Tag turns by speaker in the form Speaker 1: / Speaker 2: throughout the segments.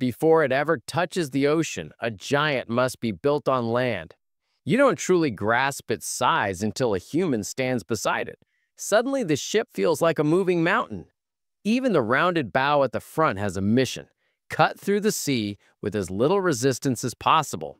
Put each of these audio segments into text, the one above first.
Speaker 1: Before it ever touches the ocean, a giant must be built on land. You don't truly grasp its size until a human stands beside it. Suddenly, the ship feels like a moving mountain. Even the rounded bow at the front has a mission cut through the sea with as little resistance as possible.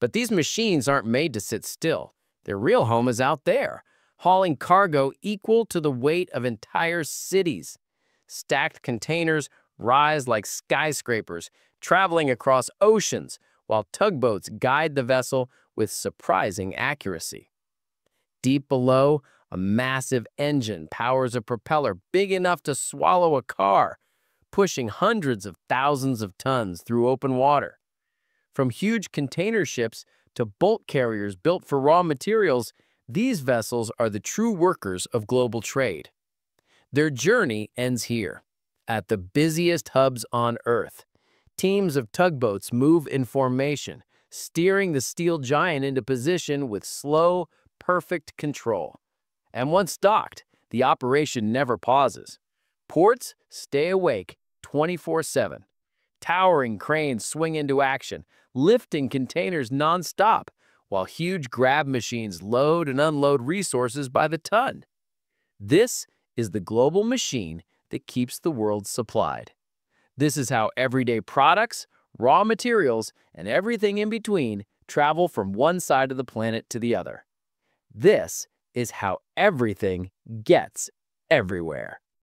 Speaker 1: But these machines aren't made to sit still. Their real home is out there, hauling cargo equal to the weight of entire cities. Stacked containers rise like skyscrapers, traveling across oceans, while tugboats guide the vessel with surprising accuracy. Deep below, a massive engine powers a propeller big enough to swallow a car, pushing hundreds of thousands of tons through open water. From huge container ships to bulk carriers built for raw materials, these vessels are the true workers of global trade. Their journey ends here, at the busiest hubs on Earth. Teams of tugboats move in formation, steering the steel giant into position with slow, perfect control. And once docked, the operation never pauses. Ports stay awake 24-7. Towering cranes swing into action, lifting containers non-stop, while huge grab machines load and unload resources by the ton. This is the global machine that keeps the world supplied. This is how everyday products, raw materials, and everything in between travel from one side of the planet to the other. This is how everything gets everywhere.